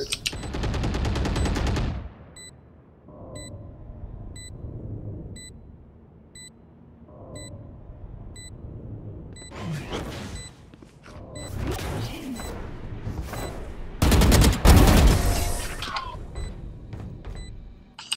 it.